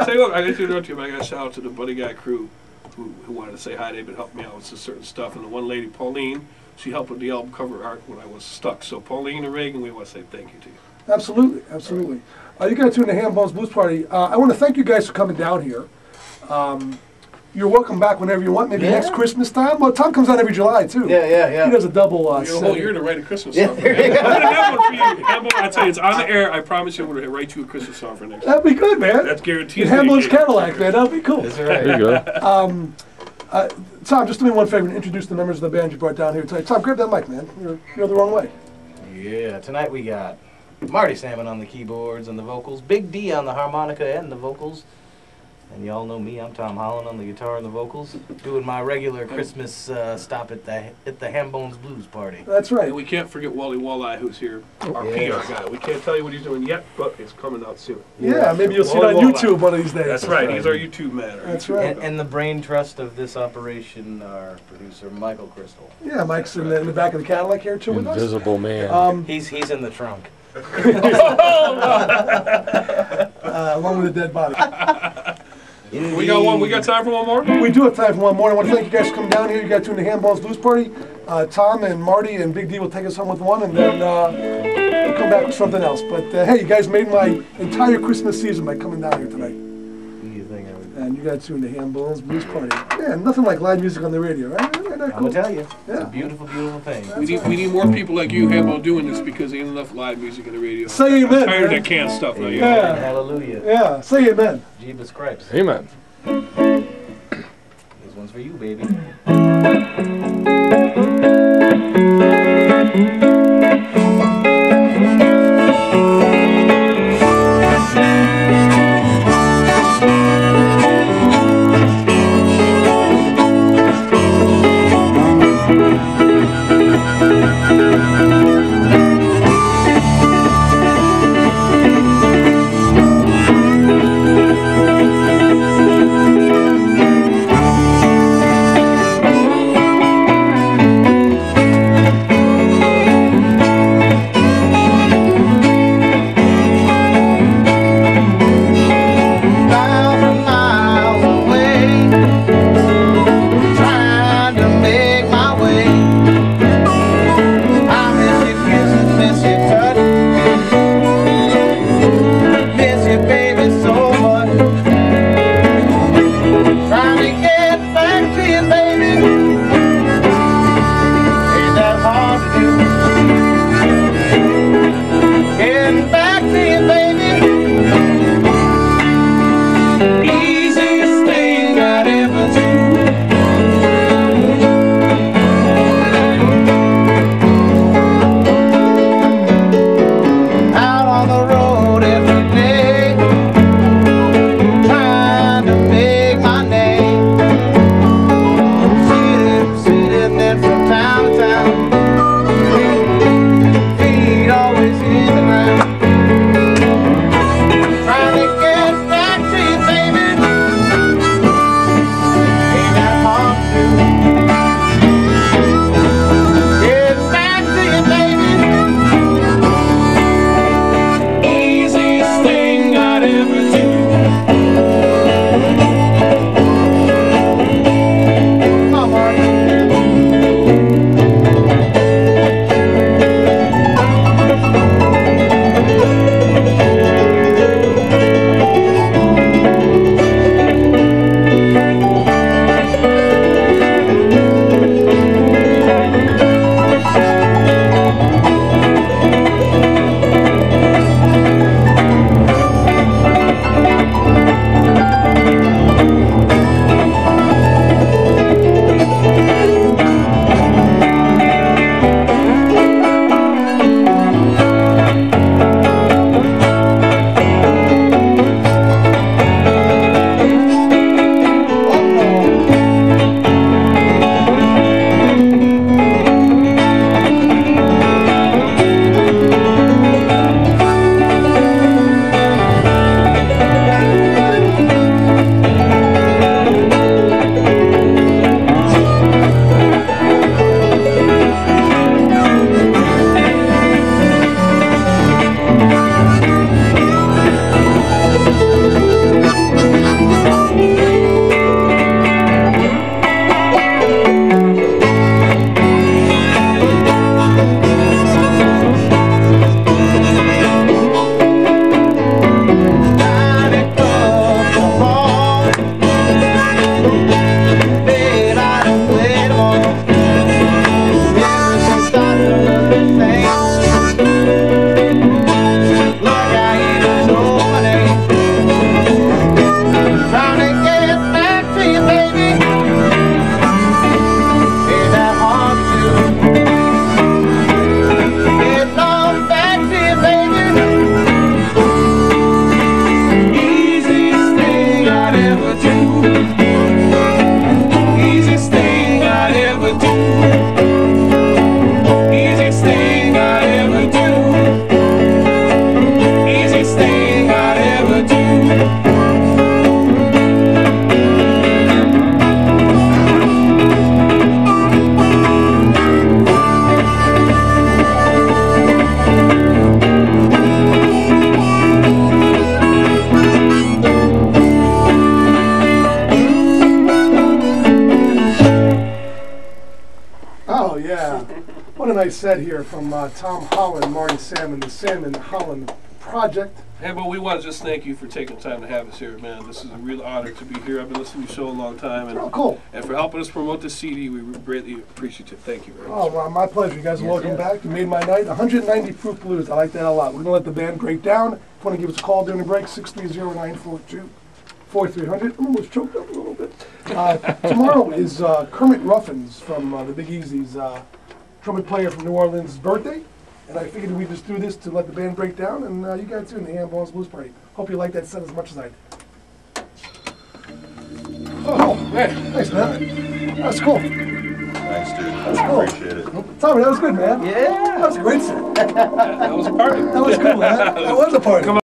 I you what, I got to interrupt you, but I got shout out to the Buddy Guy crew who, who wanted to say hi. They've been helping me out with some certain stuff. And the one lady, Pauline, she helped with the album cover art when I was stuck. So, Pauline and Reagan, we want to say thank you to you. Absolutely, absolutely. Uh, you guys tuned to Hambones Blues Party. Uh, I want to thank you guys for coming down here. Um, you're welcome back whenever you want. Maybe Yeah. next Christmas time. Well, Tom comes out every July too. Yeah, yeah, yeah. He does a double. Uh, You know, a whole year to write a Christmas Yeah, song. there you I'm gonna have one for you. Have one- I tell you, it's on the air. I promise you, I'm gonna write you a Christmas song for next. year. That'd be good, man. That's guaranteed. Hambones Cadillac, man. That'd be cool. That's There right. you go. Uh, Tom, just do me one favor and introduce the members of the band you brought down here tonight. Tom, grab that mic, man. You're, you're the wrong way. Yeah, tonight we got Marty Sammon on the keyboards and the vocals, Big D on the harmonica and the vocals. And y'all know me, I'm Tom Holland on the guitar and the vocals, doing my regular Christmas uh, stop at the at the Hambones Blues Party. That's right. And we can't forget Wally Walleye, who's here, our Yeah. PR guy. We can't tell you what he's doing yet, but it's coming out soon. Yeah, maybe you'll see it Wally on Walleye. YouTube one of these days. That's right. He's our YouTube man. our That's YouTube right. And, and the brain trust of this operation, our producer Michael Cristol. Yeah, Mike's in the, in the back of the Cadillac here too with us. Invisible man. Um, He's he's in the trunk. uh, along with a dead body. We got one. We got time for one more. We do have time for one more. I want to thank you guys for coming down here. You got tuned to Hambones Blues Party. Uh, Tom and Marty and Big D will take us home with one, and then uh, we'll come back with something else. But uh, hey, you guys made my entire Christmas season by coming down here tonight. You think I would? And you got tuned to Hambones Blues Party. Yeah, nothing like live music on the radio, right? Isn't that I'm cool? gonna tell you, it's Yeah. a beautiful, beautiful thing. We need, we need more people like you, Hambo, doing this because there ain't enough live music in the radio. Say I'm amen, tired of man. that canned stuff. Now, you Yeah. Hallelujah. Yeah, say amen. Jeebus Cripes. Amen. This one's for you, baby. everything. What a nice set here from uh, Tom Holland, Marty Sammon, the Sammon Holland Project. Hey, but we want to just thank you for taking time to have us here, man. This is a real honor to be here. I've been listening to your show a long time, Oh, and, cool. and for helping us promote the CD, we greatly appreciate it. Thank you very much. Oh, well, my pleasure. You guys are Yes, welcome back. You made my night. 190 proof blues. I like that a lot. We're going to let the band break down. If you want to give us a call during the break, 630-942-4300. I'm almost choked up a little bit. Uh, tomorrow is uh, Kermit Ruffins from uh, the Big Easy's uh, trumpet player from New Orleans' birthday. And I figured we'd just do this to let the band break down, and uh, you guys too in the Hambones Blues Party. Hope you like that set as much as I did. Oh, Man, thanks, man. That's cool. Thanks, dude. cool. Appreciate it. Tommy, that was good, man. Yeah. That was a great set. that was a party. That was cool, man. That was a party. Come